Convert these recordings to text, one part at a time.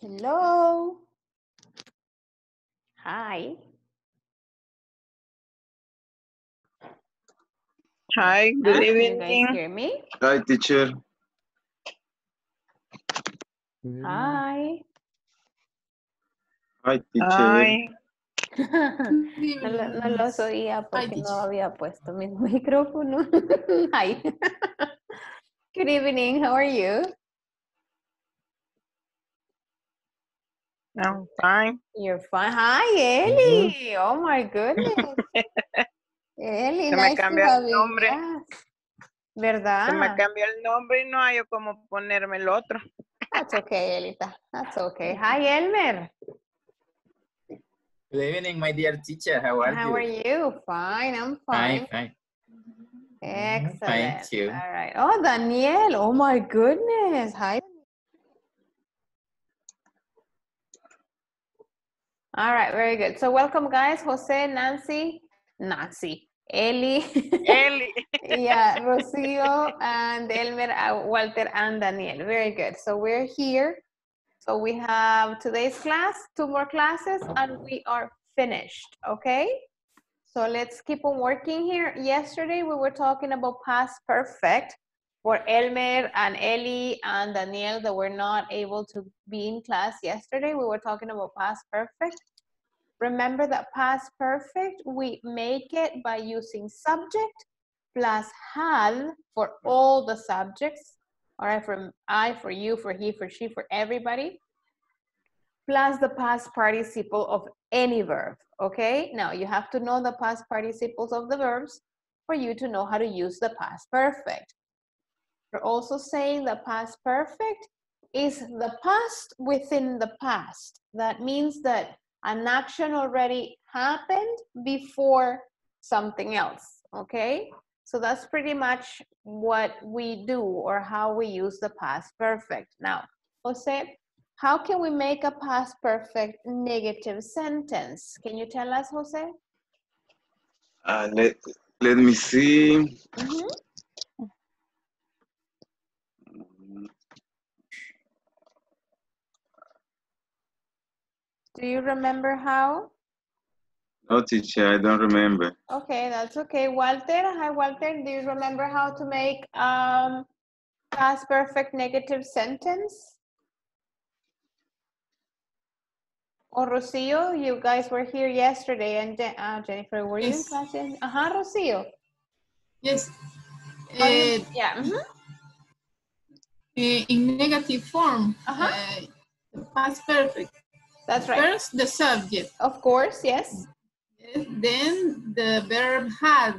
Hello. Hi. Hi, good Ah, You guys evening. hear me? Hi, teacher. Hi. Hi, teacher. Hi. No, lo- no los oía porque no había puesto mi micrófono. Hi. Good evening. How are you? I'm fine. You're fine. Hi, Eli. Oh my goodness. Eli, Se me nice to cambió el have you nombre. ¿Verdad? Se me cambió el nombre y no hay cómo ponerme el otro. That's okay, Elita. That's okay. Hi, Elmer. Good evening, my dear teacher. How are How you? are you? Fine, I'm fine. Fine, fine. Excellent. too. All right. Oh, Daniel. Oh my goodness. Hi. All right, very good. So welcome guys, Jose, Nancy, Nancy, Eli, Eli. yeah, Rocio, and Elmer, uh, Walter, and Daniel. Very good. So we're here. So we have today's class, two more classes, and we are finished, okay? So let's keep on working here. Yesterday we were talking about past perfect for Elmer and Ellie and Daniel that were not able to be in class yesterday. We were talking about past perfect. Remember that past perfect, we make it by using subject plus had for all the subjects. All right, from I, for you, for he, for she, for everybody. Plus the past participle of any verb, okay? Now you have to know the past participles of the verbs for you to know how to use the past perfect. We're also saying the past perfect is the past within the past. That means that an action already happened before something else, okay? So that's pretty much what we do or how we use the past perfect. Now, Jose, how can we make a past perfect negative sentence? Can you tell us, Jose? Uh, let, let me see. Mhm. Do you remember how? No, teacher, I don't remember. Okay, that's okay. Walter, hi Walter, do you remember how to make um past perfect negative sentence? Or Rocio, you guys were here yesterday and Je- uh, Jennifer, were you in Yes. class? yes- Uh-huh, Rocio. Yes. How do you- Uh, yeah, mhm. uh, in negative form, Uh-huh. uh, past perfect. That's right. First, the subject, Of course, yes. then the verb had,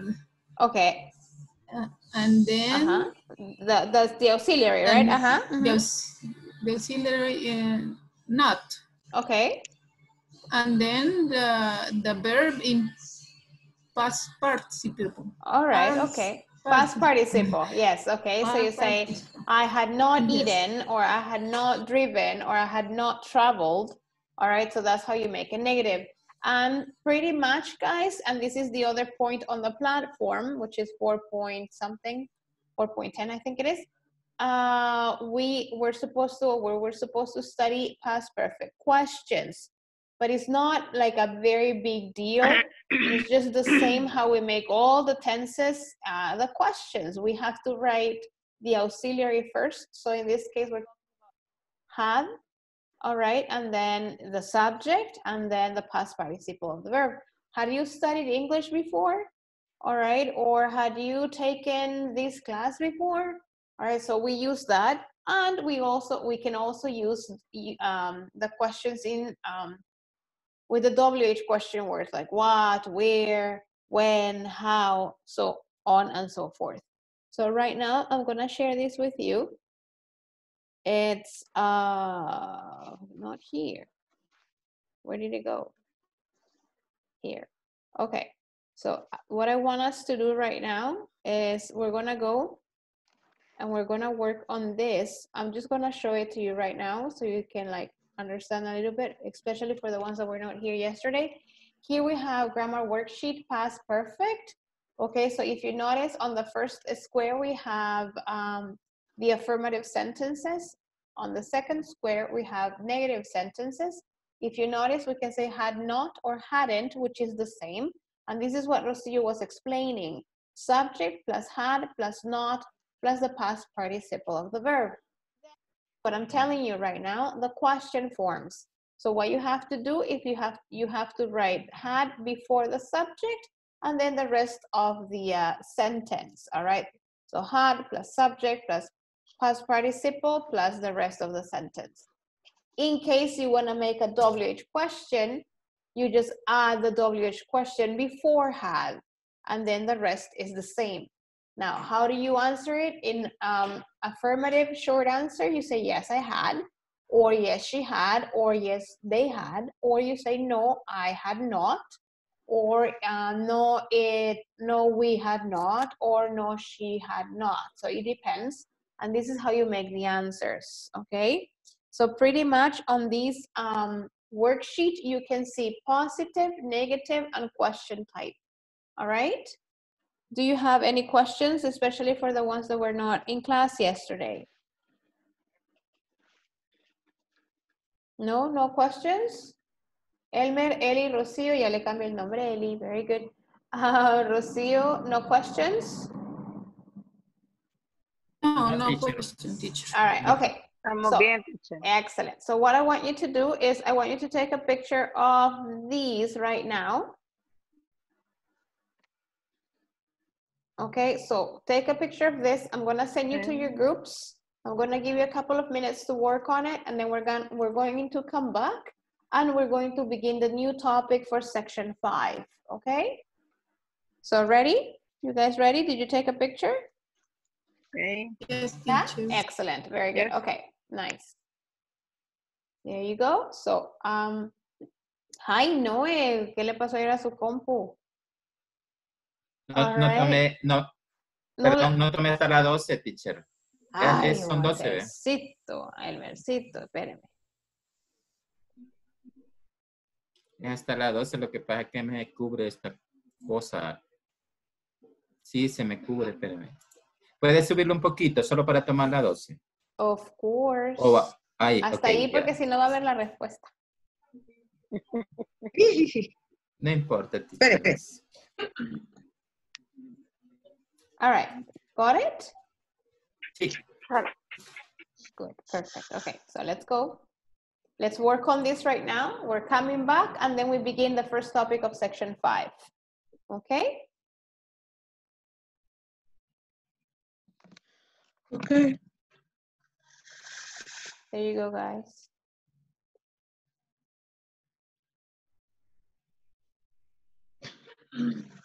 Okay, uh, and then uh-huh. The, that's the auxiliary, right? Uh-huh. the, mhm. aux- the auxiliary uh, not, Okay, and then the the verb in past participle. all right, Past okay. Past participle. participle, yes, okay. So you say. I had not Yes. eaten, or I had not driven, or I had not traveled. All right, so that's how you make a negative. And pretty much, guys, and this is the other point on the platform, which is four point something, 4.10, I think it is. Uh, we were supposed to, we we're supposed to study past perfect questions, but it's not like a very big deal. It's just the same how we make all the tenses, uh, the questions. We have to write the auxiliary first. So in this case, we're had, all right, and then the subject, and then the past participle of the verb. Had you studied English before? All right, or had you taken this class before? All right, so we use that, and we also we can also use um, the questions in um, with the WH question words like what, where, when, how, so on and so forth. So right now I'm gonna share this with you. It's uh not here. Where did it go? Here. Okay. So uh, what I want us to do right now is we're gonna go and we're gonna work on this. I'm just gonna show it to you right now so you can like understand a little bit, especially for the ones that were not here yesterday. Here we have grammar worksheet past perfect. Okay, so if you notice on the first square, we have um, the affirmative sentences. on the second square, we have negative sentences. If you notice, we can say had not or hadn't, which is the same. And this is what Rocio was explaining. Subject plus had plus not plus the past participle of the verb. But I'm telling you right now, the question forms. So what you have to do, if you have, you have to write had before the subject and then the rest of the uh, sentence, all right? So had plus subject plus past participle plus the rest of the sentence. In case you wanna make a WH question, you just add the WH question before had, and then the rest is the same. Now, how do you answer it? In um, affirmative short answer, you say, yes, I had, or yes, she had, or yes, they had, or you say, no, I had not, or uh, no, it, no, we had not, or no, she had not. So it depends. And this is how you make the answers, okay? So pretty much on this um, worksheet, you can see positive, negative, and question type, all right? Do you have any questions, especially for the ones that were not in class yesterday? No, no questions? Elmer, Eli, Rocío, ya le cambio el nombre, Eli, very good. Uh, Rocío, no questions? No, No, no teacher. question, teacher. All right, okay, Estamos So- bien, teacher. excellent. So what I want you to do is I want you to take a picture of these right now. Okay, so take a picture of this. I'm gonna send you to your groups. I'm gonna give you a couple of minutes to work on it and then we're going, we're going to come back and we're going to begin the new topic for section five, okay? So ready? You guys ready? Did you take a picture? Okay. Yes, teacher. excellent, very good, Yes. okay, nice. There you go, so, um, hi Noé, ¿qué le pasó ayer a su compu? No, tomé, no, No perdón, la- no tomé hasta las 12, teacher. Ay, es- son 12, ¿ve? Elmercito, Elmercito, espéreme. Es hasta las 12, lo que pasa es que me cubre esta cosa. Sí, se me cubre, espérame. ¿Puedes subirlo un poquito, solo para tomar la 12? Of course. O va- ahí, Hasta ahí ya. porque si no va a haber la respuesta. No importa, espere. All right, got it? Sí. Good, perfect. Okay, so let's go. Let's work on this right now. We're coming back and then we begin the first topic of section five. Okay? Okay. There you go, guys.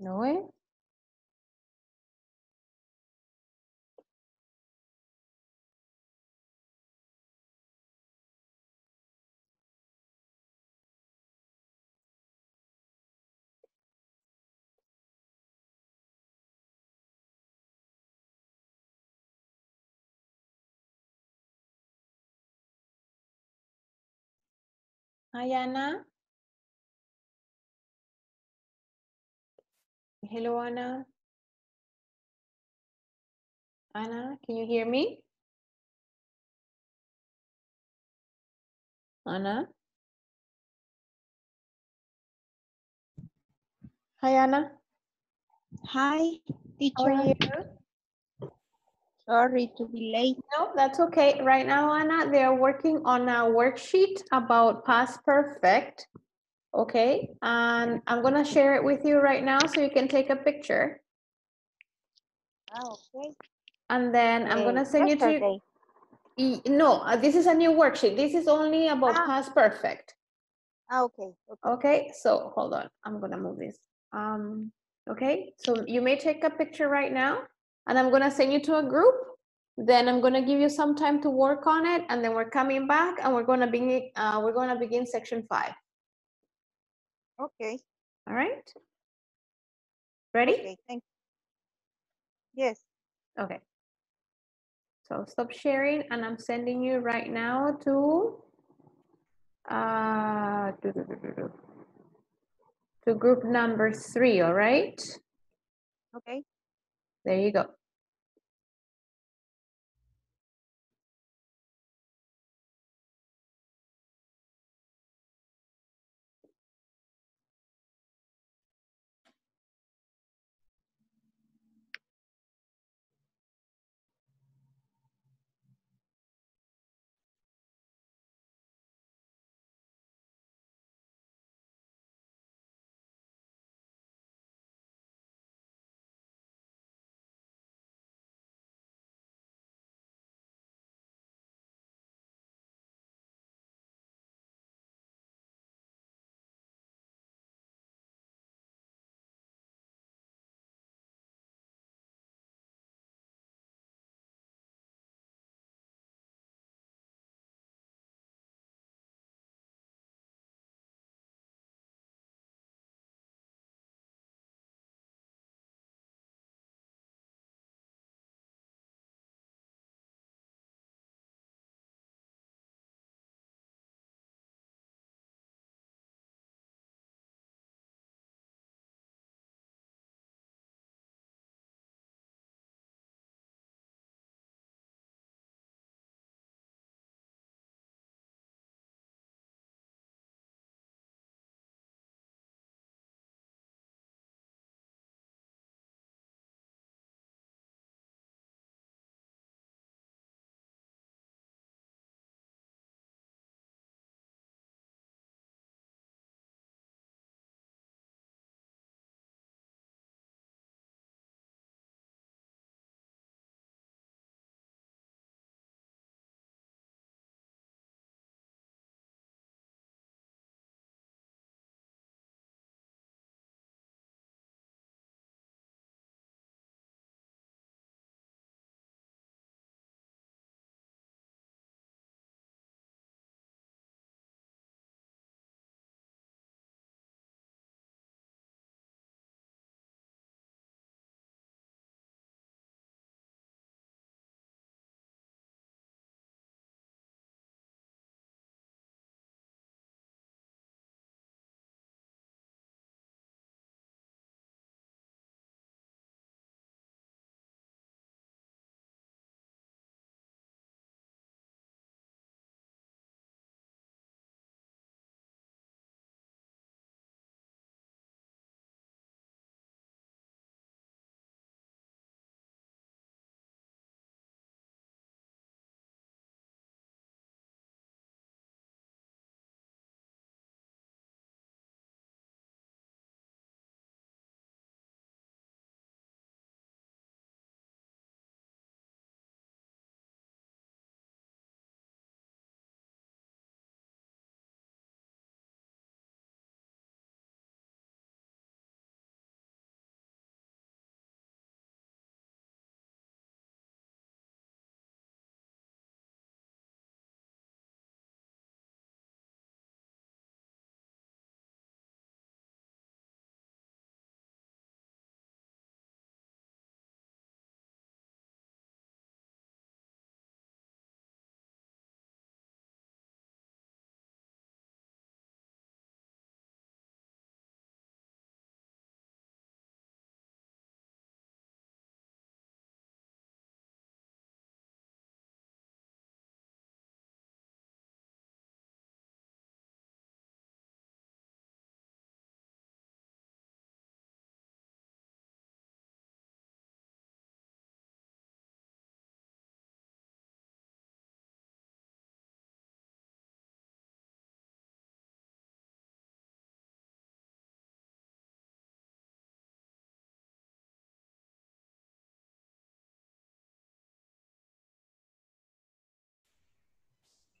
¿No ve? Ayana. Hello, Anna. Anna, can you hear me? Anna? Hi, Anna. Hi, teacher. Sorry to be late. No, that's okay. Right now, Anna, they are working on a worksheet about past perfect. Okay, and I'm gonna share it with you right now so you can take a picture. Ah, okay. And then I'm gonna send you to, yesterday. No, uh, this is a new worksheet. This is only about Ah. past perfect. Ah, okay. okay. Okay, so hold on, I'm gonna move this. Um, okay, so you may take a picture right now and I'm gonna send you to a group. Then I'm gonna give you some time to work on it and then we're coming back and we're gonna begin, uh, we're gonna begin section five. Okay. All right? Ready? Okay, thank you. Yes, Okay. So stop sharing and I'm sending you right now to uh to group number three, all right? okay. There you go.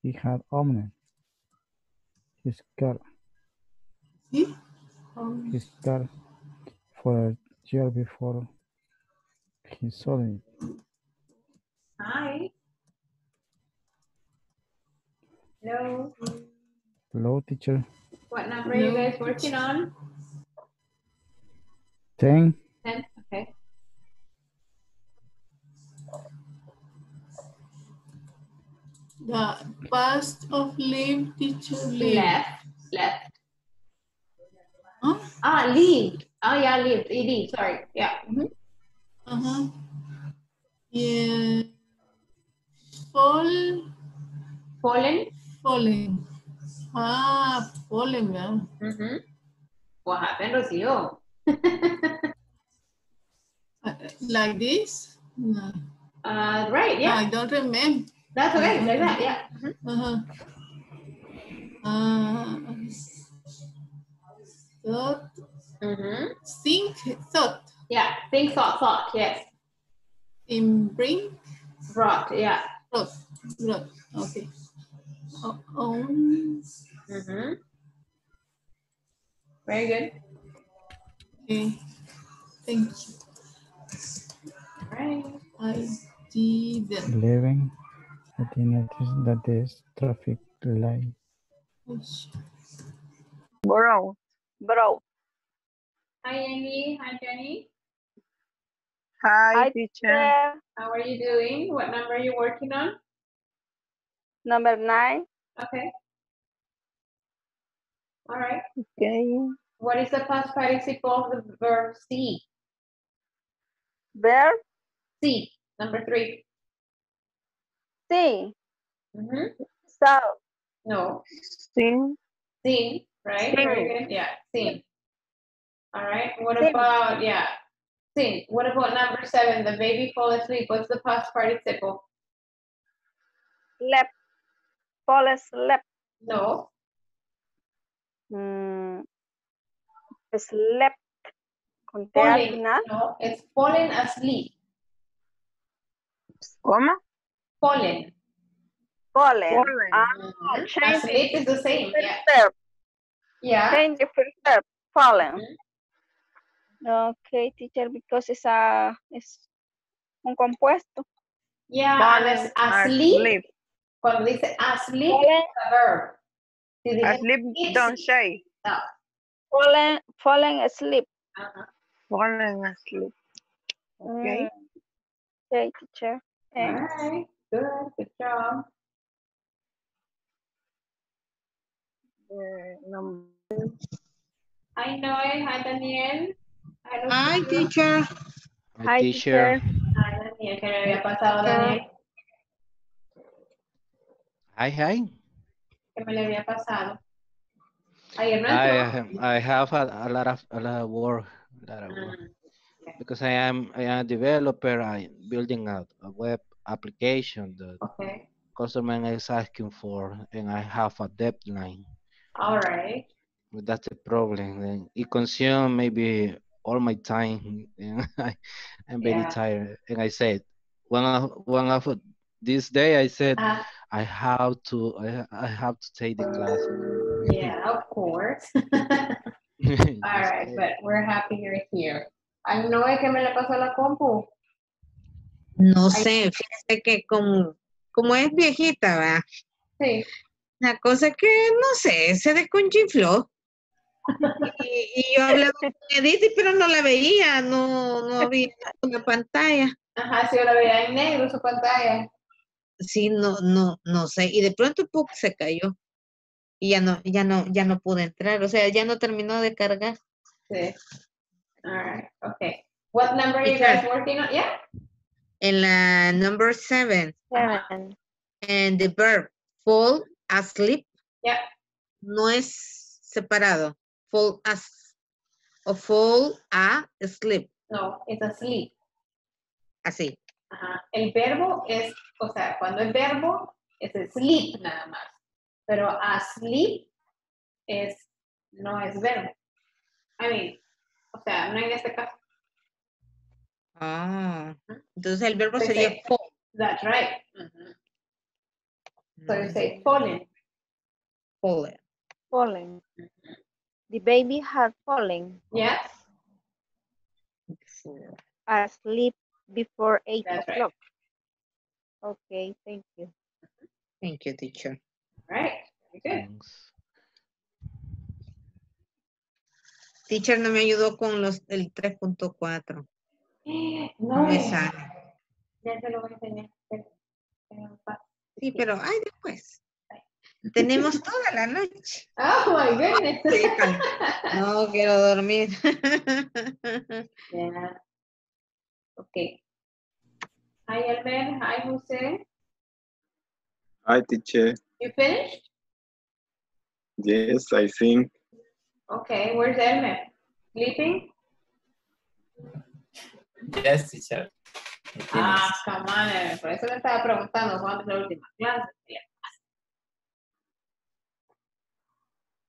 He had owned his car, ¿Sí? Um, his car for a year before he sold it. Hi. Hello. Hello, teacher. What number are you guys working on? 10, 10, The past of live, teacher, live. Left, left. Huh? Ah, leave. Oh, yeah, leave, ed, sorry, yeah. mhm. Uh-huh. Yeah. Fall, Fallen, falling. Ah, falling, yeah. mhm. What happened, Rocío? Uh, Like this? No. Uh, right, yeah, I don't remember. That's okay, like that, yeah. Uh-huh. Uh, thought, Mhm. think, thought, Yeah, think, thought, thought, yes. in bring, Brought, yeah. brought, brought. Okay. Oh, own, Mhm. Very good. okay. Thank you. Right. I didn't. 11. I think that there's traffic light. Bro. Bro. Hi, Amy. Hi, Jenny. Hi, Hi, teacher. There, How are you doing? What number are you working on? number nine, Okay. All right. Okay. What is the past participle of the verb see? verb, See, number three. See, Mhm. so, No, Sing. seen, right? Very good. Yeah, seen. All right. What Seen. about, yeah, seen. What about number seven? The baby fall asleep. What's the past participle? slept, fall asleep, No, mm, slept, con T al falling. No, it's fallen asleep. ¿Cómo? Fallen. fallen, Fallen. ah, Asleep is the same. first Yeah. verb, Yeah. change the first verb, fallen. Okay, teacher, because it's a, es un compuesto. Yeah, asleep. asleep. Cuando dice asleep, Fallen, it's a verb. Si dice Asleep, sleep, don't say. no. fallen, fallen asleep. Fallen asleep. Okay. Mm, Okay, teacher. All Thanks. right, good, good job. Eh, num- Hi, Noe. Hi, Daniel. Hi, Hi, teacher. Hi, teacher. Hi, Daniel. ¿Qué le había pasado, Daniel? Hi, hi. ¿Qué me le había pasado? Ayer no I. I have a, a lot of a lot of work, a lot of work Mm, because I am I am a developer. I'm building a, a web application that Okay, customer is asking for, and I have a deadline. all right. But That's the problem. And it consumes maybe all my time, and I I'm very Yeah. tired. And I said one of one of this day I said Uh, I have to I, I have to take the class. yeah, of course. All right, but we're happy you're here. Ay, Noe, ¿qué me le pasó la compu? No sé, fíjate que como, como es viejita, ¿verdad? Sí. La cosa es que, no sé, se desconchifló. Y, y yo hablaba con Edith, pero no la veía, no, no había una pantalla. Ajá, sí, yo la veía en negro su pantalla. Sí, no, no, no sé. Y de pronto ¡puc! se cayó. Y ya no, ya no, ya no pude entrar. O sea, ya no terminó de cargar. Sí. All right, okay. What number are you guys working on? Yeah? En la number seven, Seven. and the verb fall asleep Yeah. no es separado. Fall as o fall asleep, No, it's asleep. así. Ajá. El verbo es, o sea, cuando es verbo, es sleep nada más. Pero asleep es, no es verbo. I mean, o sea, no en este caso. Ah, entonces el verbo sería fall. That's right. Mhm. So you Mm, say fallen. fallen. Fallen. The baby had fallen Yes, asleep before eight That's right. o'clock. Okay, thank you. Thank you, teacher. right. Very good. Thanks. Teacher no me ayudó con los el 3.4. No No, me sale. ya te lo voy a pa- Sí, pero ay, después. Tenemos toda la noche. Oh my goodness. No quiero dormir. Yeah. Okay. Hi, Albert. Hi, Jose. Hi, teacher. You finished? Yes, I think. Okay. Where's Elmer? Sleeping? Yes, teacher. Ah, come on. Por eso le estaba preguntando cuándo es la última clase. ¿Qué le pasa?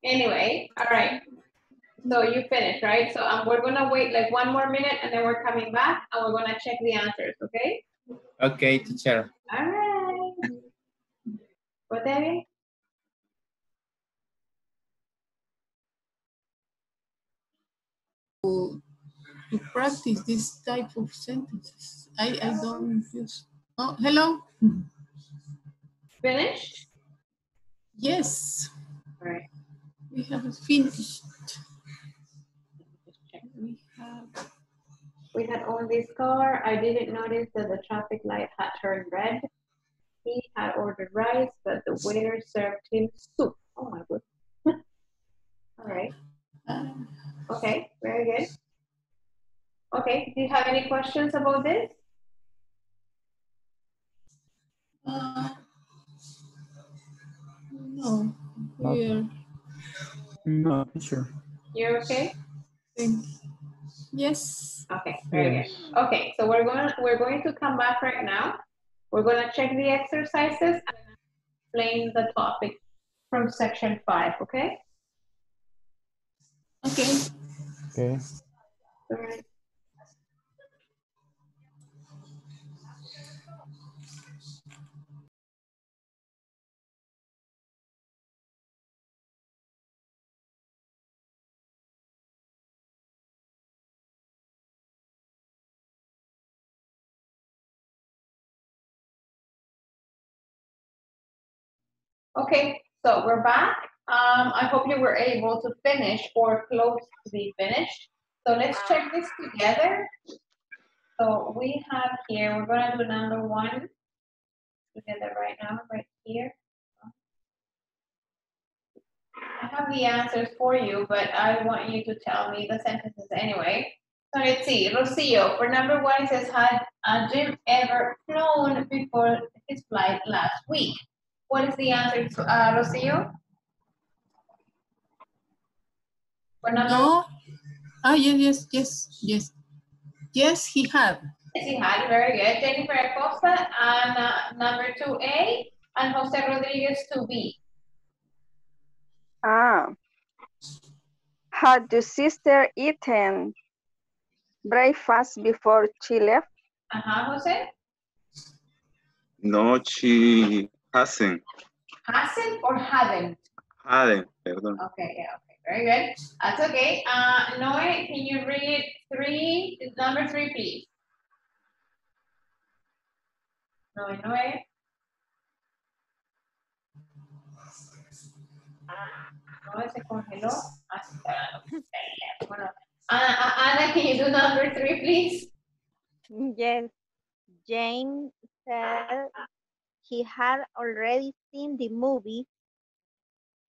Anyway, all right. So you finished, right? So um, we're gonna wait like one more minute and then we're coming back and we're gonna check the answers, okay? Okay, teacher. All right. What, Debbie? To practice this type of sentences. I, I don't use. Oh, hello. Finished? Yes, All right. we have finished. We have. We had owned this car. I didn't notice that the traffic light had turned red. He had ordered rice, but the waiter served him soup. Oh my goodness. All right. Uh, Okay. Very good. Okay. Do you have any questions about this? uh, no, No. we're. No, teacher. You're okay? thank- Yes. Okay. Very Yes. good. Okay. So we're going to we're going to come back right now. We're going to check the exercises and explain the topic from section five. Okay. Okay. Okay. All right. Okay, so we're back. Um, I hope you were able to finish or close to be finished. So let's check this together. So we have here, we're gonna do number one together right now, right here. I have the answers for you, but I want you to tell me the sentences anyway. So let's see, Rocio, for number one, it says, had uh, Jim ever flown before his flight last week? What is the answer, uh, Rocio? For number No. Ah, yes, yes, yes, yes. Yes, he had. Yes, he had, very good. Jennifer Acosta, and uh, number two A, and Jose Rodriguez two B. Ah. Had your sister eaten breakfast before she left? Uh-huh, Jose? No, she hasn't. Hasn't or hadn't? Hadn't, perdón. Okay, yeah, okay, very good. That's okay. Uh, Noe, can you read three, number three, please? Noe, Noe. Noe se congeló. Ah, sí. Bueno, Ana, can you do number three, please? Yes, Jane said he had already seen the movie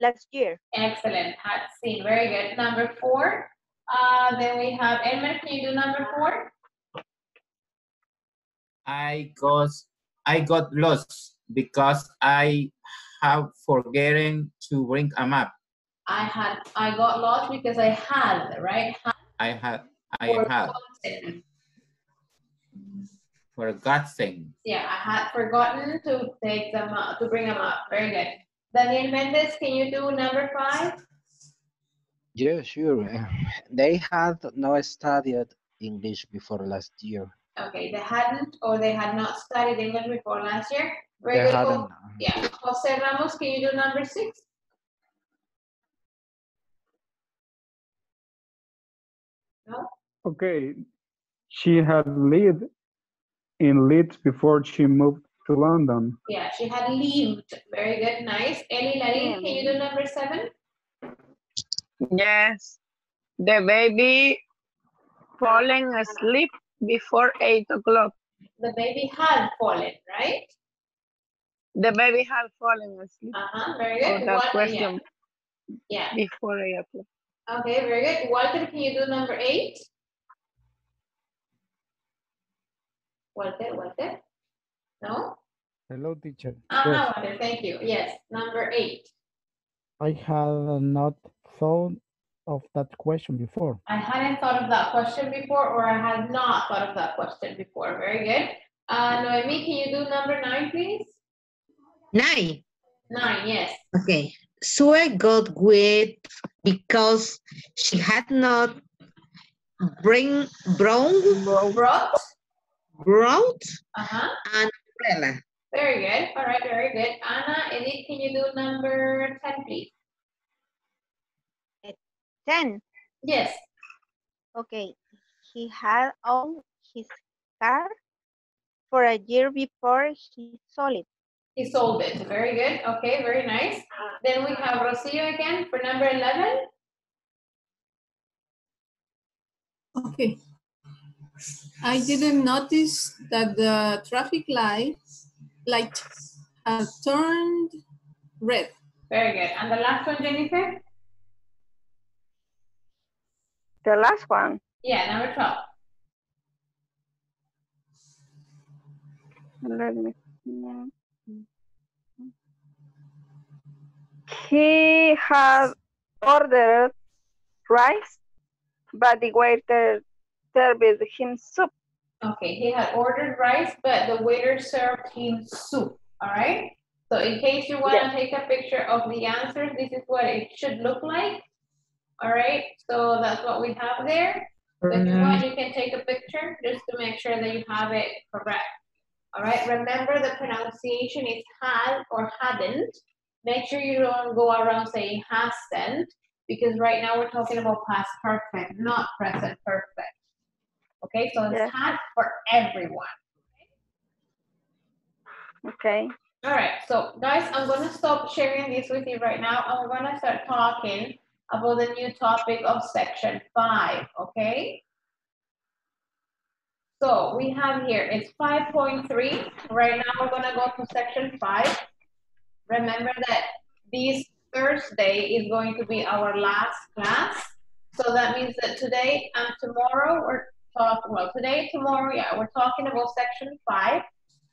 last year. Excellent, had seen, very good. Number four, uh, then we have Elmer, can you do number four? I got I got lost because I have forgotten to bring a map. I had, I got lost because I had, right? Had I had I had gotten. forgotten. Yeah, I had forgotten to take them up, to bring them up. Very good. Daniel Mendez, can you do number five? Yeah, sure. They had no studied English before last year. Okay, they hadn't or they had not studied English before last year. Very They good. hadn't. Yeah, Jose Ramos, can you do number six? No? Okay. She had lived in Leeds before she moved to London. Yeah, she had lived. Very good, nice. Ellie Larin, can you do number seven? Yes. The baby falling asleep before eight o'clock. The baby had fallen, right? The baby had fallen asleep. Uh-huh, very Oh, good. that Walter, question Yeah. yeah. before eight o'clock. Okay, very good. Walter, can you do number eight? Walter, Walter? No? Hello, teacher. Uh-huh, Yes, Walter, thank you. Yes, number eight. I had not thought of that question before. I hadn't thought of that question before, or I had not thought of that question before. Very good. Uh, Noemi, can you do number nine, please? Nine. Nine, yes. Okay. Sue got wet because she had not bring brown Brought? Brought Uh-huh. an umbrella. Very good. All right, very good. Anna, Edith, can you do number 10, please? 10. Yes. Okay. He had owned his car for a year before he sold it. He sold it. Very good. Okay, very nice. Then we have Rocio again for number 11. Okay. I didn't notice that the traffic light light had turned red. Very good. And the last one, Jennifer? The last one. Yeah, number 12. Let me see. He had ordered rice, but the waiter served him soup. Okay, he had ordered rice, but the waiter served him soup. All right. So in case you want to take a picture of the answers, this is what it should look like. All right. So that's what we have there. So if you want, you can take a picture just to make sure that you have it correct. All right. Remember the pronunciation is had or hadn't. Make sure you don't go around saying hasn't because right now we're talking about past perfect, not present perfect. Okay, so it's Yeah. for everyone. Okay. All right, so guys, I'm gonna stop sharing this with you right now, and we're gonna start talking about the new topic of section five, okay? So we have here, it's five point three. Right now, we're gonna go to section five. Remember that this Thursday is going to be our last class. So that means that today and tomorrow, we're talking, well, today, tomorrow, yeah, we're talking about section five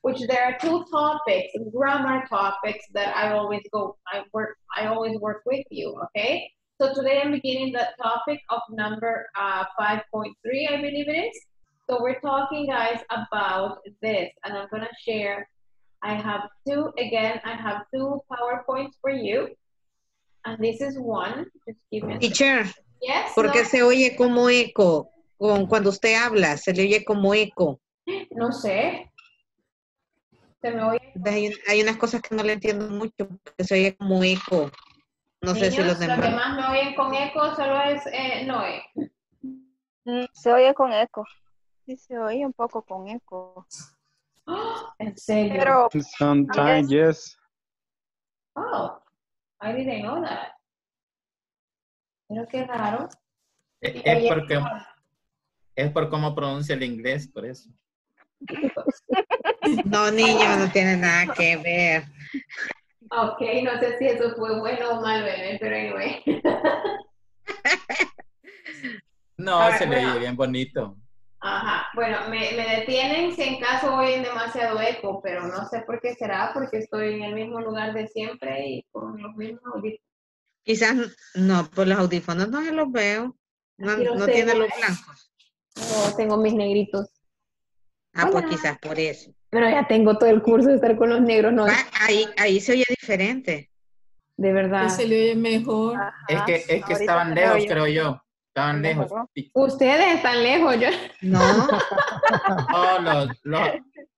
which there are two topics, grammar topics that I always go, I work, I always work with you, okay? So today I'm beginning the topic of number uh, 5.3, I believe it is. So we're talking, guys, about this, and I'm gonna share. I have two, again, I have two PowerPoints for you, and this is one. Just give me a Teacher, Yes, ¿por qué no, se oye como eco? Con, cuando usted habla, se le oye como eco. no sé. Se me oye. Hay, hay unas cosas que no le entiendo mucho, porque se oye como eco. No sé si los los demás. demás me oyen con eco, solo es eh, Noé. Mm, Se oye con eco. Sí, se oye un poco con eco. En serio. Pero Sometimes, yes. Oh, I didn't know that. Pero qué raro. Es porque es por cómo pronuncia el inglés, por eso. No, niño, no tiene nada que ver. Ok, no sé si eso fue bueno o mal, bebé, pero anyway. No, se le bueno. oye bien bonito. Ajá, bueno, me, me detienen si en caso oyen demasiado eco, pero no sé por qué será, porque estoy en el mismo lugar de siempre y con los mismos audífonos. Quizás no, por los audífonos no se los veo. No, no tiene los blancos. No, tengo mis negritos. Ah, pues quizás por eso. Pero ya tengo todo el curso de estar con los negros, no, Ah, ahí, ahí se oye diferente. de verdad. Se le oye mejor. Es que, es que ahorita estaban lejos, creo yo. Estaban lejos. Ustedes están lejos, yo. No, Oh, los, los,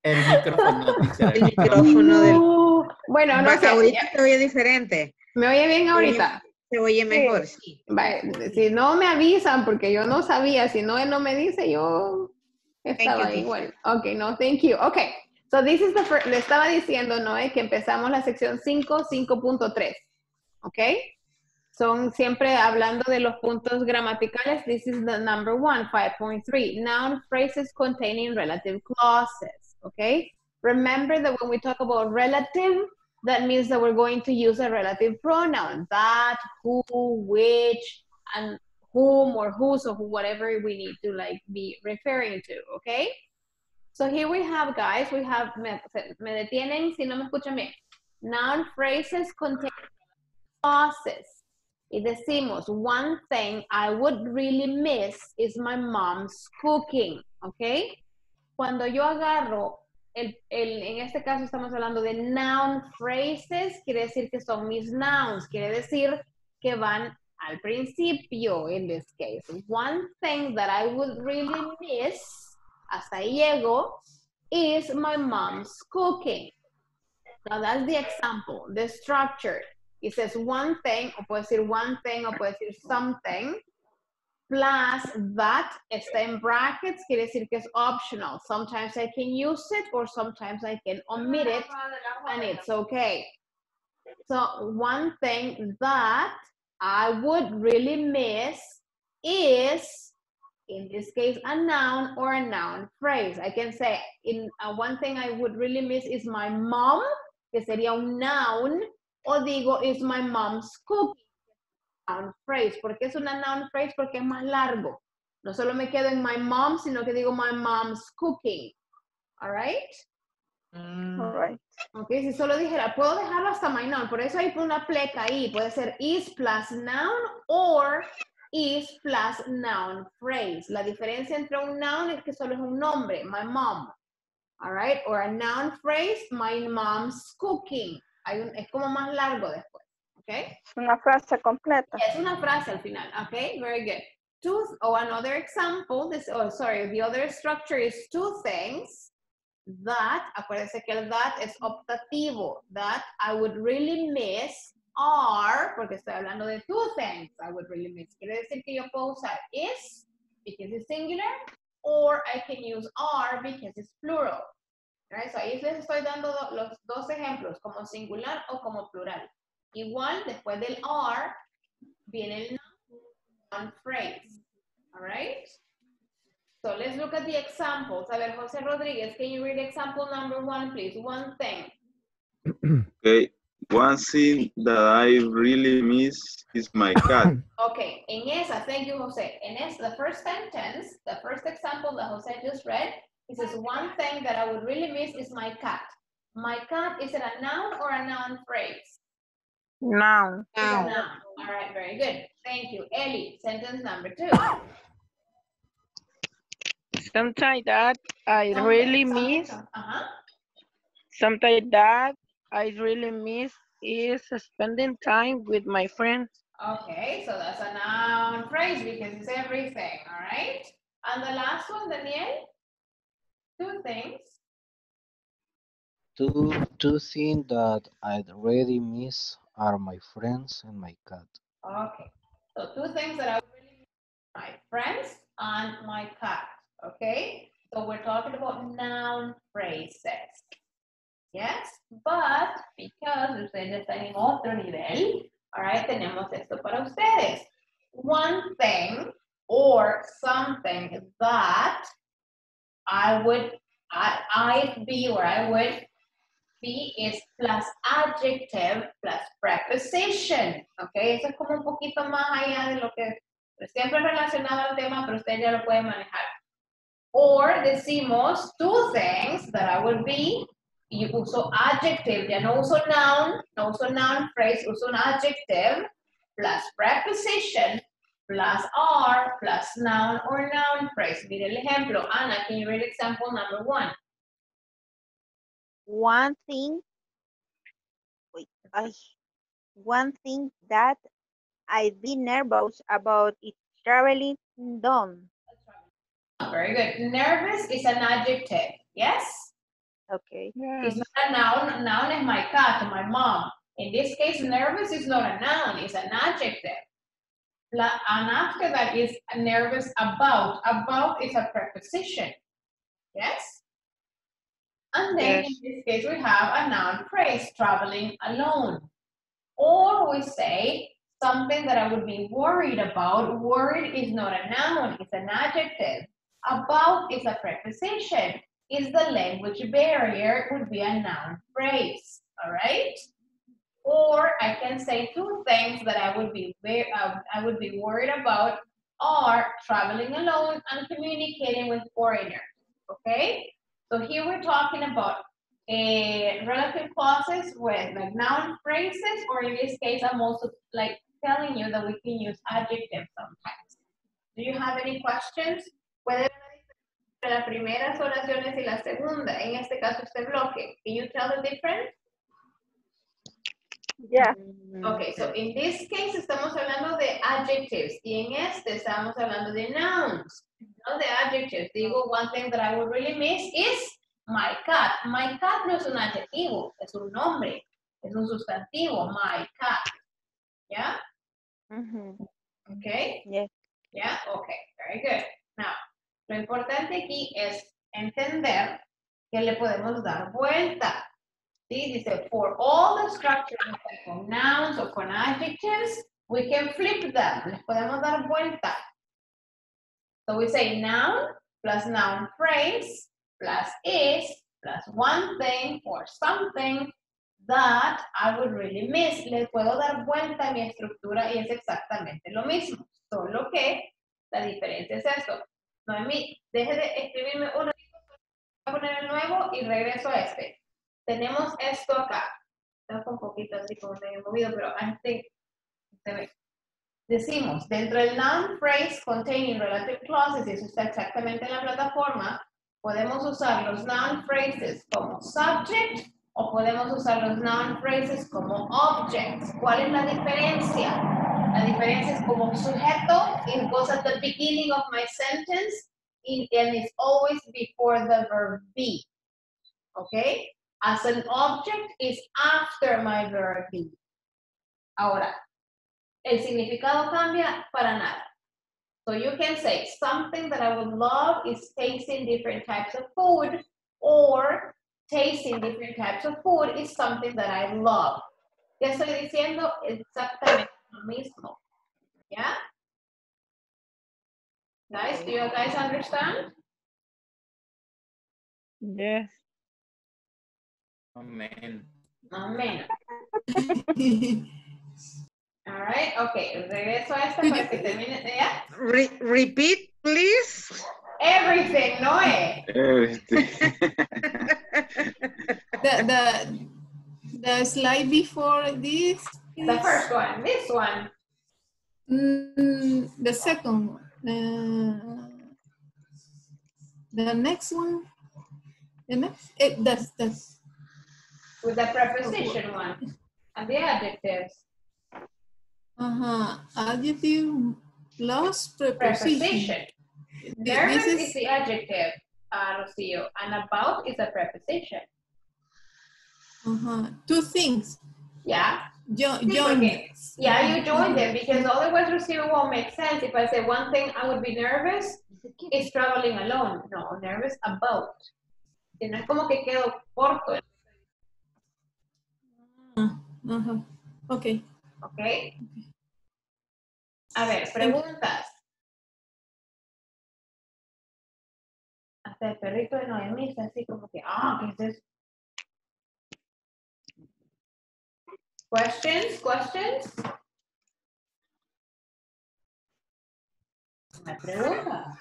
el micrófono, el micrófono del... Uh, bueno, no sé, ahorita se oye diferente. ¿me oye bien ahorita? Se oye mejor, sí. Si no me avisan, porque yo no sabía, si no él no me dice, yo estaba teacher. igual. Ok, no, thank you. Ok, so this is the first, le estaba diciendo, Noé, que empezamos la sección 5, 5.3. Ok, son siempre hablando de los puntos gramaticales. This is the number one, 5.3. Noun phrases containing relative clauses, okay? Remember that when we talk about relative, that means that we're going to use a relative pronoun. That, who, which, and whom or whose or whatever we need to like be referring to, okay? So here we have, guys, we have, me, me detienen si no me escuchan bien. Noun phrases contain clauses. Y decimos, one thing I would really miss is my mom's cooking, okay? Cuando yo agarro, el, el, en este caso estamos hablando de noun phrases, quiere decir que son mis nouns, quiere decir que van al principio, in this case. One thing that I would really miss, hasta ahí llego, is my mom's cooking. Now that's the example, the structure. It says one thing, o puede decir one thing, o puede decir something, plus that está in brackets, quiere decir que es optional. Sometimes I can use it, or sometimes I can omit it, and it's okay. So one thing that I would really miss is, in this case, a noun or a noun phrase. I can say, in uh, one thing I would really miss is my mom, que sería un noun, o digo, is my mom's cooking. Noun phrase. ¿Por qué es una noun phrase? Porque es más largo. No solo me quedo en my mom, sino que digo my mom's cooking. All right? All right. Ok, si solo dijera, puedo dejarlo hasta my noun, por eso hay una pleca ahí, puede ser is plus noun or is plus noun phrase. La diferencia entre un noun es que solo es un nombre, my mom, all right, or a noun phrase, my mom's cooking. Hay un, es como más largo después, ok. Es una frase completa. Es una frase al final, ok, very good. Two, oh, another example, this, oh, sorry, the other structure is two things that, acuérdense que el that es optativo, that I would really miss are, porque estoy hablando de two things I would really miss. Quiere decir que yo puedo usar is, because it's singular, or I can use are because it's plural. Right? So ahí les estoy dando do- los dos ejemplos, como singular o como plural. Igual, después del are, viene el noun phrase. All right? So let's look at the examples. A ver, José Rodríguez, can you read example number one, please? One thing. Okay. One thing that I really miss is my cat. Okay, en esa, thank you, Jose. En esa, the first sentence, the first example that Jose just read, it says, one thing that I would really miss is my cat. My cat, is it a noun or a noun phrase? Noun. It's a noun. All right, very good. Thank you. Ellie, sentence number two. Sometimes that I Something, really miss, some- Uh-huh. sometimes that I really miss is spending time with my friends. Okay, so that's a noun phrase because it's everything, all right? And the last one, Daniel? Two things. Two, two things that I'd really miss are my friends and my cat. Okay, so two things that I really my friends and my cat, okay? So we're talking about noun phrases. Yes, but because ustedes están en otro nivel, all right, tenemos esto para ustedes. One thing or something that I would, I, I'd be or I would be is plus adjective plus preposition. ¿Ok? Eso es como un poquito más allá de lo que siempre relacionado al tema, pero usted ya lo puede manejar. Or decimos two things that I would be. Y uso adjective, ya no uso noun, no uso noun phrase, uso un adjective plus preposition plus are plus noun or noun phrase. Mire el ejemplo. Ana, can you read example number one? One thing, wait, ay, one thing that I've been nervous about is traveling done. Very good. Nervous is an adjective. Yes? Okay. It's not a noun. Noun is my cat, my mom. In this case, nervous is not a noun, it's an adjective. La- And after that is nervous about. About is a preposition. Yes? And then in this case, we have a noun phrase, traveling alone. Or we say something that I would be worried about. Worried is not a noun, it's an adjective. About is a preposition. Is the language barrier would be a noun phrase, all right? Or I can say two things that I would be uh, I would be worried about are traveling alone and communicating with foreigners, okay? So here we're talking about a relative clauses with like noun phrases, or in this case, I'm also like telling you that we can use adjectives sometimes. Do you have any questions? Puede las primeras oraciones y la segunda, en este caso este bloque. Can you tell the difference? Yeah. Okay, so in this case estamos hablando de adjectives y en este estamos hablando de nouns, no de adjectives. Digo, one thing that I would really miss is my cat. My cat no es un adjetivo, es un nombre, es un sustantivo, my cat. ¿Ya? Mhm. Okay. Yes. Yeah, okay, very good. Now, lo importante aquí es entender que le podemos dar vuelta. ¿Sí? Dice, for all the structures con nouns or con adjectives, we can flip them. Les podemos dar vuelta. So we say noun plus noun phrase plus is plus one thing or something that I would really miss. Le puedo dar vuelta a mi estructura y es exactamente lo mismo, solo que la diferencia es esto. Noemí, deje de escribirme un ratito, voy a poner el nuevo y regreso a este. Tenemos esto acá. Está un poquito así como medio movido, pero think se ve. Decimos, dentro del noun phrase containing relative clauses, y eso está exactamente en la plataforma, podemos usar los noun phrases como subject o podemos usar los noun phrases como objects. ¿Cuál es la diferencia? La diferencia es como sujeto, it goes at the beginning of my sentence and it's always before the verb be. Okay? As an object is after my verb be. Ahora, el significado cambia para nada. So you can say something that I would love is tasting different types of food or tasting different types of food is something that I love. Ya estoy diciendo exactamente lo mismo. Yeah? Guys, do you guys understand? Yes. Amen. Amén. All right, okay, regreso a esta para que termine. ¿Ya? Re- repeat, please. Everything, Noé. Everything. The, the, the slide before this. The first one, this one. Mm, the second one. Uh, the next one. The next, eh, that's, that's, With the preposition one. And the adjectives. uh-huh, adjective plus preposition. Preposition. Th- Nervous This is is, the adjective, uh, Rocio, and about is a preposition. uh-huh, two things. Yeah. Jo- Sí, join. porque- Yeah, you join them because otherwise Rocio won't make sense. If I say one thing I would be nervous is traveling alone. No, nervous about. Que no es como que quedo corto, Uh-huh. Okay. ¿ok? A ver, preguntas. Hasta el perrito de Noemí está así como que, ah, ¿qué es eso? Questions, questions? Una pregunta.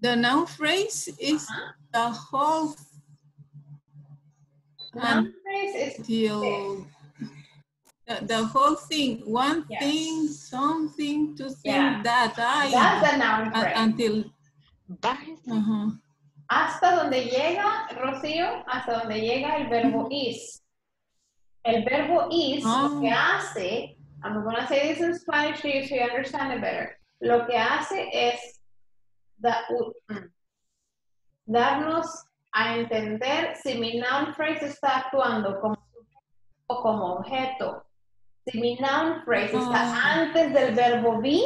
The noun phrase is the whole Noun phrase is until the, the whole thing, one Yes. thing, something, things, Yeah. that, I. That's the noun un- phrase. Until. Ajá. hasta donde llega, Rocío, hasta donde llega el verbo is. El verbo is lo que hace, I'm going to say this in Spanish to you so you understand it better. Lo que hace es da- mm, darnos a entender si mi noun phrase está actuando como o como objeto. Si mi noun phrase está Ah. antes del verbo be,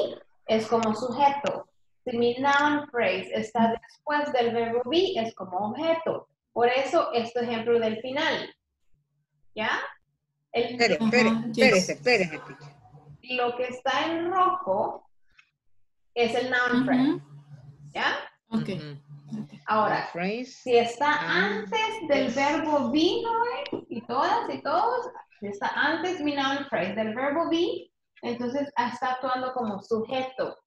es como sujeto. Si mi noun phrase está después del verbo be, es como objeto. Por eso, este ejemplo del final. ¿Ya? El, espérese, espérese, lo que está en rojo es el noun phrase. ¿Ya? Ok. Ahora, Phrase. si está Ah, antes del verbo be, ¿no? Y todas y todos, está antes mi noun phrase del verbo be, entonces está actuando como sujeto.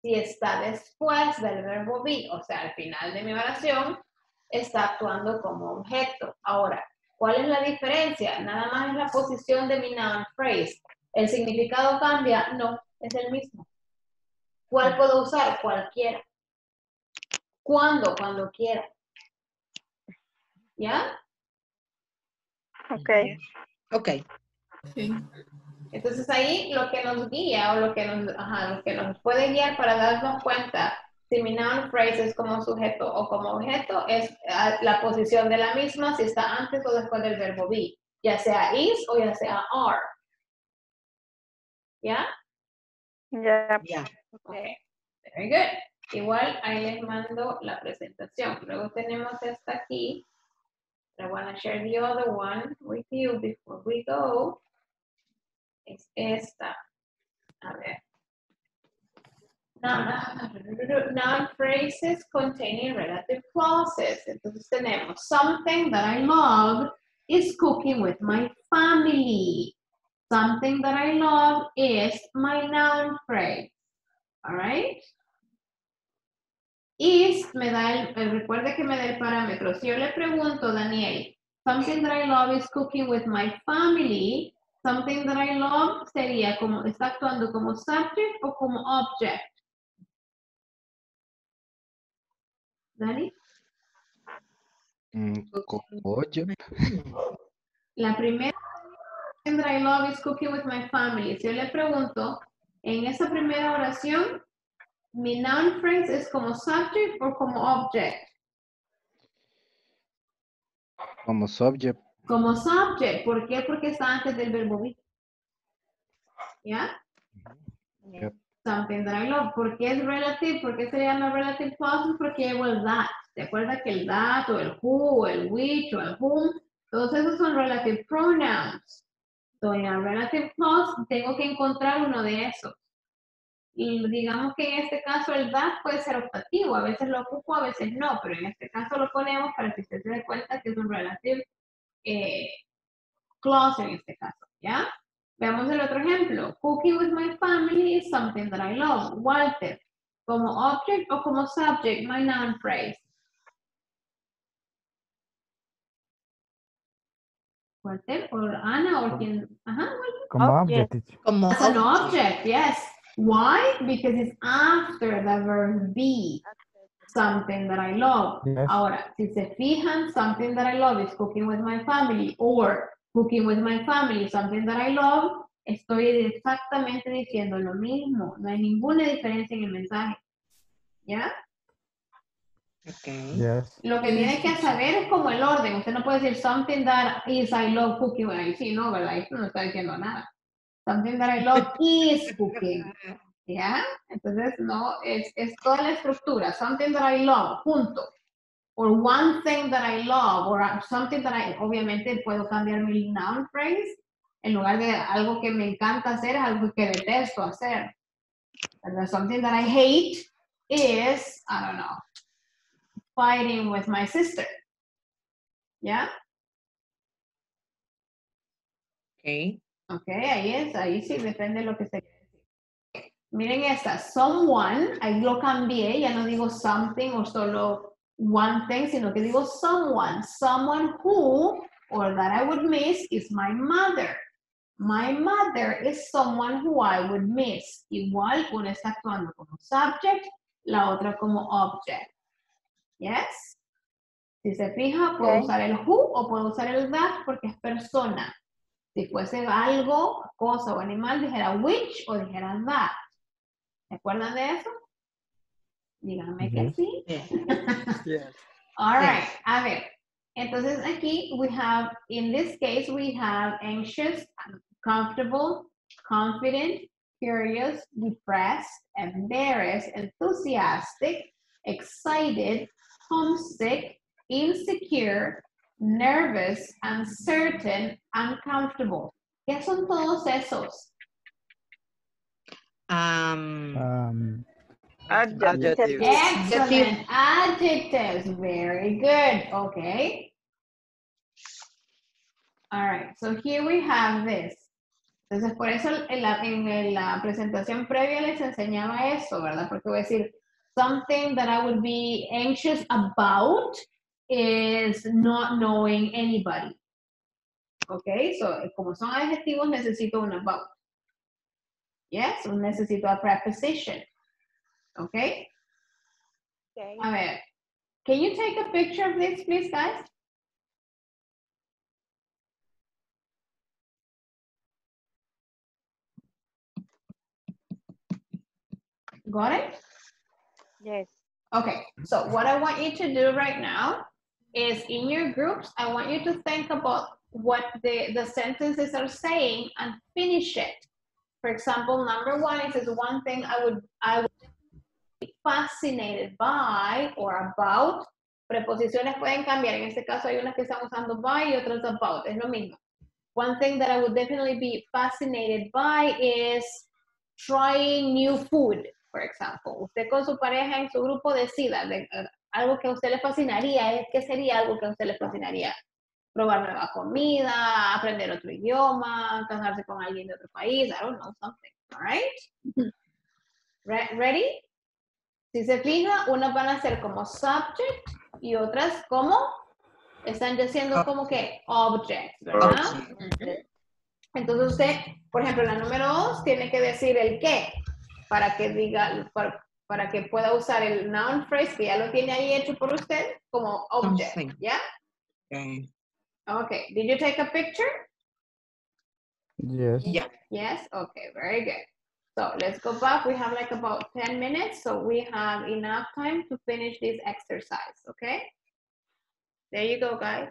Si está después del verbo be, o sea, al final de mi oración, está actuando como objeto. Ahora, ¿cuál es la diferencia? Nada más es la posición de mi noun phrase. ¿El significado cambia? No, es el mismo. ¿Cuál puedo usar? Cualquiera. ¿Cuándo? Cuando quiera. ¿Ya? Ok. Ok. Sí. Entonces ahí lo que nos guía o lo que nos, ajá, lo que nos puede guiar para darnos cuenta si mi noun phrase es como sujeto o como objeto es ah, la posición de la misma si está antes o después del verbo be, ya sea is o ya sea are. ¿Ya? Ya. Ya. Okay. Very good. Igual ahí les mando la presentación. Luego tenemos esta aquí. I want to share the other one with you before we go. Es esta. A ver. Noun phrases containing relative clauses. Entonces tenemos something that I love is cooking with my family. Something that I love is my noun phrase. All right? Is me da el, el- recuerde que me da el parámetro. Si yo le pregunto, Daniel, something that I love is cooking with my family, something that I love sería como, está actuando como subject o como object. Dani, Mm, la primera, something that I love is cooking with my family. Si yo le pregunto, en esa primera oración, mi noun phrase es como subject o como object. como subject. Como subject. ¿Por qué? Porque está antes del verbo be. ¿Ya? Yep. Something that I love. ¿Por qué es relative? ¿Por qué se llama relative clauses? Porque llevo el that. ¿Te acuerdas que el that o el who o el which o el whom? Todos esos son relative pronouns. So, en el relative clause tengo que encontrar uno de esos. Y digamos que en este caso el that puede ser optativo. A veces lo ocupo, a veces no. Pero en este caso lo ponemos para que usted se dé cuenta que es un relative eh, clause en este caso, ¿ya? Veamos el otro ejemplo. Cooking with my family is something that I love. Walter, como object o como subject, my noun phrase. Walter, o Ana, o quien, ajá, Walter. Como Object. object. Como As an object, yes. Why? Because it's after the verb be. Something that I love. Yes. Ahora, si se fijan, something that I love is cooking with my family or cooking with my family, something that I love, estoy exactamente diciendo lo mismo. No hay ninguna diferencia en el mensaje. ¿Ya? Ok. Yes. Lo que tiene que saber es como el orden. Usted no puede decir something that is I love cooking. with Ahí sí, no, ¿verdad? Esto no está diciendo nada. Something that I love is cooking. ¿Ya? Entonces, no, es, es toda la estructura. Something that I love, punto. Or one thing that I love, or something that I, obviamente puedo cambiar mi noun phrase. En lugar de algo que me encanta hacer, algo que detesto hacer. Something that I hate is, I don't know, fighting with my sister. ¿Ya? Ok. Ok, ahí es, ahí sí depende de lo que se quiere decir. Miren esta, someone, ahí lo cambié, ya no digo something o solo one thing, sino que digo someone. Someone who, or that I would miss, is my mother. My mother is someone who I would miss. Igual, una está actuando como subject, la otra como object. Yes? Si se fija, puedo usar el who o puedo usar el that porque es persona. Si fuese algo, cosa o animal, dijera which o dijera that. ¿Se acuerdan de eso? Díganme que Yes. sí. Yes. All right. A ver. Entonces aquí we have, in this case, we have anxious, comfortable, confident, curious, depressed, embarrassed, enthusiastic, excited, homesick, insecure, nervous, uncertain, uncomfortable. ¿Qué son todos esos? Um, Um, Adjective. Excellent. Adjectives. Very good. Okay. All right. So here we have this. Entonces, por eso en la, en la presentación previa les enseñaba eso, ¿verdad? Porque voy a decir, something that I would be anxious about is not knowing anybody. Okay, so eh, como son adjetivos necesito un about. Yes, so necesito a preposition. Okay? Okay. A ver, can you take a picture of this, please, guys? Got it? Yes. Okay, so what I want you to do right now is in your groups, I want you to think about what the, the sentences are saying and finish it. For example, number one, it says one thing I would, I would be fascinated by or about. Preposiciones pueden cambiar. En este caso hay unas que están usando by y otras about. Es lo mismo. One thing that I would definitely be fascinated by is trying new food, for example. Usted con su pareja en su grupo decida de, algo que a usted le fascinaría, ¿qué sería algo que a usted le fascinaría? Probar nueva comida, aprender otro idioma, casarse con alguien de otro país, I don't know, something, all right? Re- ready? Si se fija, unas van a ser como subject y otras como, están diciendo como que objects, ¿verdad? Object. Entonces usted, por ejemplo, la número dos tiene que decir el qué para que diga, para, para que pueda usar el noun phrase que ya lo tiene ahí hecho por usted como object, Something. ¿ya? okay. Okay, did you take a picture? yes. Yeah. Yes, okay, very good. So let's go back. We have like about 10 minutes, so we have enough time to finish this exercise, okay? There you go, guys.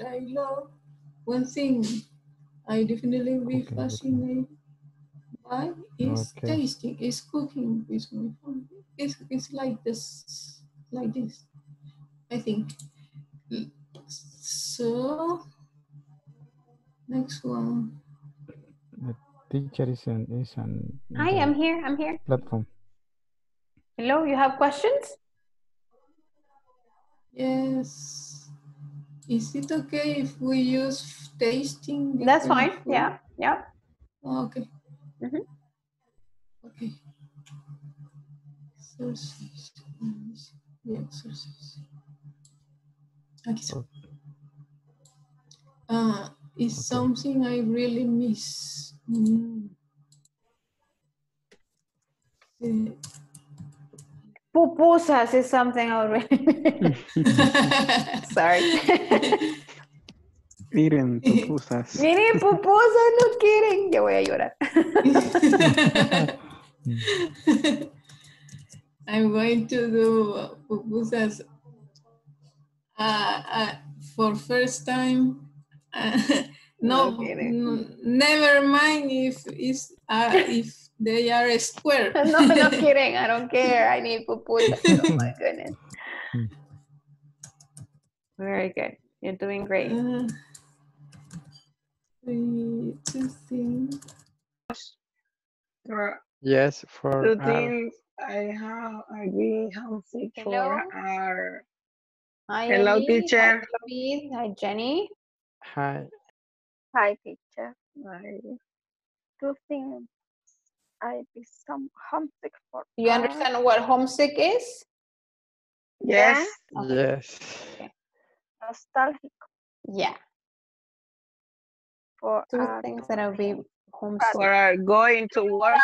I love, one thing I definitely be fascinated by is Okay. tasting, is cooking with my family. It's, it's like this, like this, I think. So, next one. The teacher is an is an Hi, I'm here. I'm here. platform. Hello, you have questions? Yes. Is it okay if we use tasting? That's fine. food? Yeah, yeah. Okay. Mhm. Okay. Exercise. The exercise. Aquí está. Uh, is something I really miss. Mm. Pupusas is something already. Sorry. Miren, pupusas. Miren, pupusas no quieren. Yo voy a llorar. I'm going to do pupusas uh, uh, for first time. Uh, no, No never mind if it's, uh, if they are square. no, no kidding. I don't care. I need pupusas. Oh my goodness. Very good. You're doing great. Uh, three, two things. For Yes, for two our- things I have I be homesick Hello? for are Hi, Hello, Ellie. teacher. Hi, David. Hi, Jenny. hi. Hi, teacher. I Two think I be some homesick for. You understand what homesick is? yes Yes. Nostalgic Yeah. for Two uh, things that I'll be homesick. for are going to work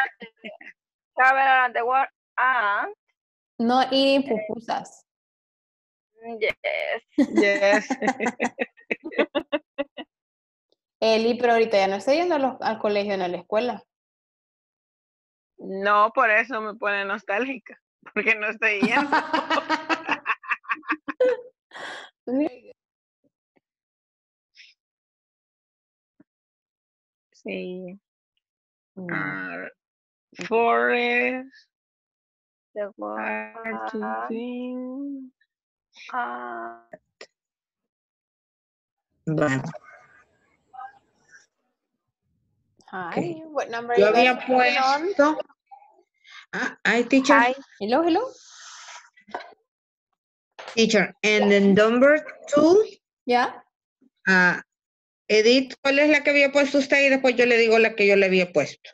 travel around the world and Not eating pupusas. yes, yes Eli, pero ahorita ya no está yendo los- al colegio ni a la escuela. no por eso me pone nostálgica porque no estoy yendo. Sí. Are forest the uh, Bueno, Hi, what number yo había puesto. Ah, I teacher, hi, Hello, hello. teacher, and then number two, Yeah. ah, Edith, ¿cuál es la que había puesto usted? Y después yo le digo la que yo le había puesto.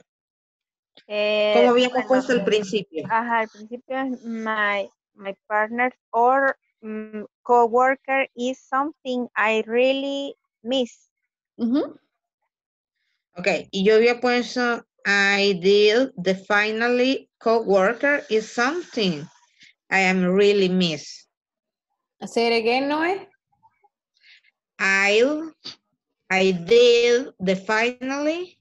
eh, Como habíamos bueno, puesto al principio. Ajá, al principio es my my partner or mm, coworker is something I really miss. Ujú. Ok, y yo había puesto ideal, the finally co-worker is something I am really miss. Say it again, Noe. I'll, I ideal, the finally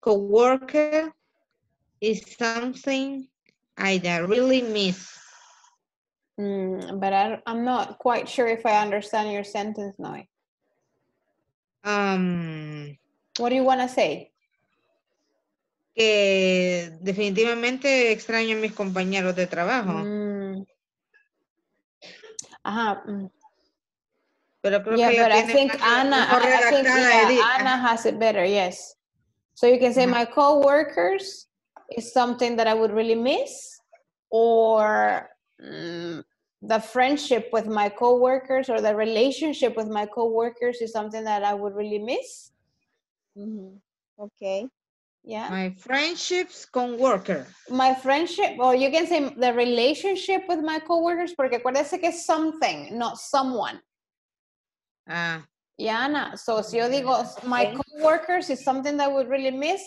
co-worker is something I really miss. Mm, but I, I'm not quite sure if I understand your sentence, Noe. Um, What do you want to say? que definitivamente extraño a mis compañeros de trabajo, Mm. Ajá. mm. pero creo Yeah, que but I think Anna, I think yeah. Anna has it better, yes. So you can say Ajá. my coworkers is something that I would really miss, or mm, the friendship with my coworkers or the relationship with my coworkers is something that I would really miss. Mhm. Okay. Yeah. My friendships con worker. My friendship, or you can say the relationship with my coworkers, porque acuérdese que es something, not someone. Ah, Yeah, Ana. So, si yo digo, my Okay. coworkers is something that I would really miss,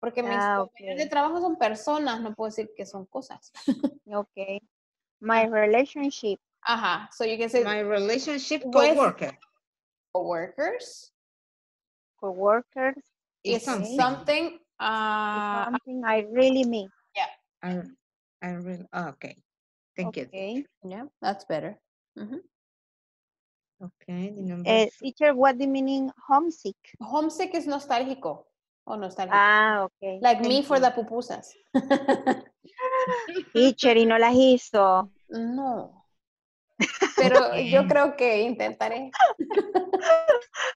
porque mis Ah, compañeros de trabajo son personas, no puedo decir que son cosas. Okay. My relationship Ajá. So, you can say my relationship with- co-worker coworkers coworkers is is something. something, uh, something I really miss. I, I really, oh, okay. Thank you. Okay. yeah, that's better. Mhm. Okay, the number Eh, four. teacher, what do you mean homesick? Homesick is nostálgico o nostálgico. Ah, okay. like me thank for the pupusas. Teacher, y no las hizo. no. Pero yo creo que intentaré.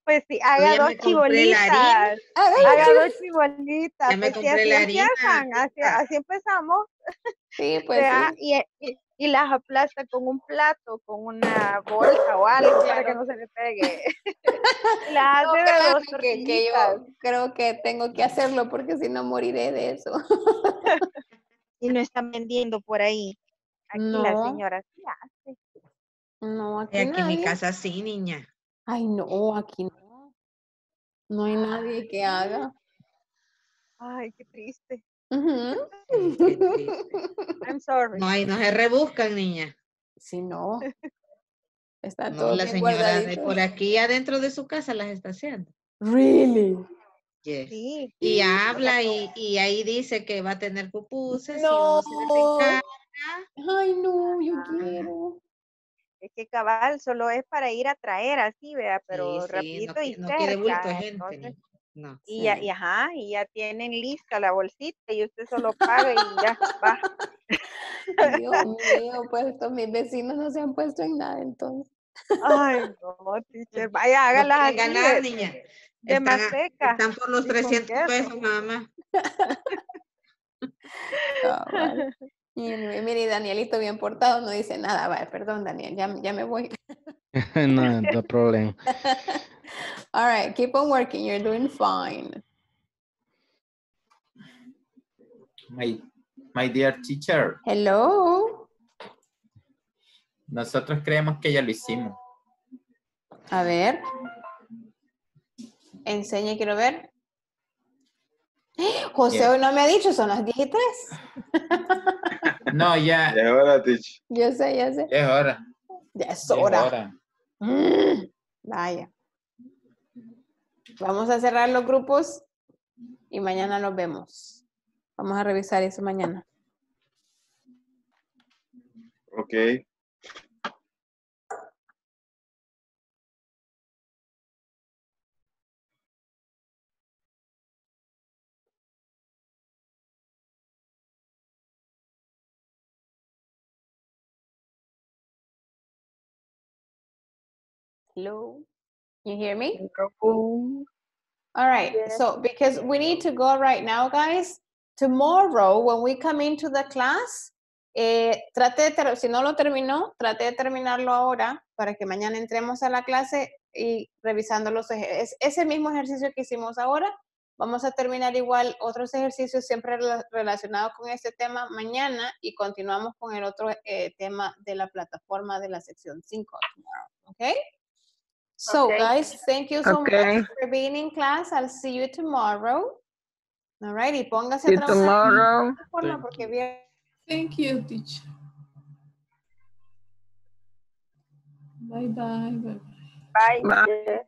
Pues sí, haga dos la chibolitas. Hágalo, Haga dos chibolitas. Ya me Pues sí, compré así la harina. empiezan, así, así empezamos. Sí, pues sí. Y, y, y las aplasta con un plato, con una bolsa o algo para que no se le pegue. las No, hace de dos que, que tortillitas. yo creo que tengo que hacerlo porque si no moriré de eso. Y no están vendiendo por ahí. Aquí la No. señora sí hace. No, Y aquí aquí en mi casa sí, niña. Ay, no, aquí no. No hay nadie que haga. Ay, qué triste. Ujú. Sí, qué triste. I'm sorry. No hay, no se rebuscan, niña. Sí, no. Está No, todo la bien señora de por aquí adentro de su casa las está haciendo. Really? Yes. Sí. Y habla y, y ahí dice que va a tener pupusas y No. se les. Ay, no, yo Ah. quiero. Es que cabal solo es para ir a traer así, vea, pero Sí, sí, rapidito no, y no bulto gente. entonces. No. y ya, y ajá, y ya tienen lista la bolsita y usted solo paga y ya va. Dios mío, pues estos mis vecinos no se han puesto en nada entonces. Ay, no, teacher, vaya, No hágalas quieren así ganar, niña. de Están, a- maseca. están por los y con 300 queso. pesos nada más. Cabal. Y mi- mire, Danielito bien portado no dice nada. Vaya, perdón, Daniel, ya, ya me voy. no, no problem. All right, keep on working. You're doing fine. My, my dear teacher, Hello. nosotros creemos que ya lo hicimos. A ver. Enseñe, quiero ver. José Bien. hoy no me ha dicho, son las 10 y 3. No, ya, Y ahora, teacher. Yo sé, ya sé. ya es hora. Ya es ya es hora. hora. Mm, vaya. Vamos a cerrar los grupos y mañana nos vemos. Vamos a revisar eso mañana. Ok. Hello. You hear me? Hello. All right. Yes. So because we need to go right now, guys. Tomorrow, when we come into the class, eh, trate de si no lo terminó, trate de terminarlo ahora para que mañana entremos a la clase y revisando los ejercicios. Ese mismo ejercicio que hicimos ahora, vamos a terminar igual otros ejercicios siempre rela- relacionados con este tema mañana y continuamos con el otro eh, tema de la plataforma de la sección 5 tomorrow. Okay? So, Okay. guys, thank you so Okay. much for being in class. I'll see you tomorrow. All right, y póngase See a trabajar tomorrow. la plataforma porque bien. Thank you, teacher. Bye bye. Bye bye. Bye. Bye. teacher.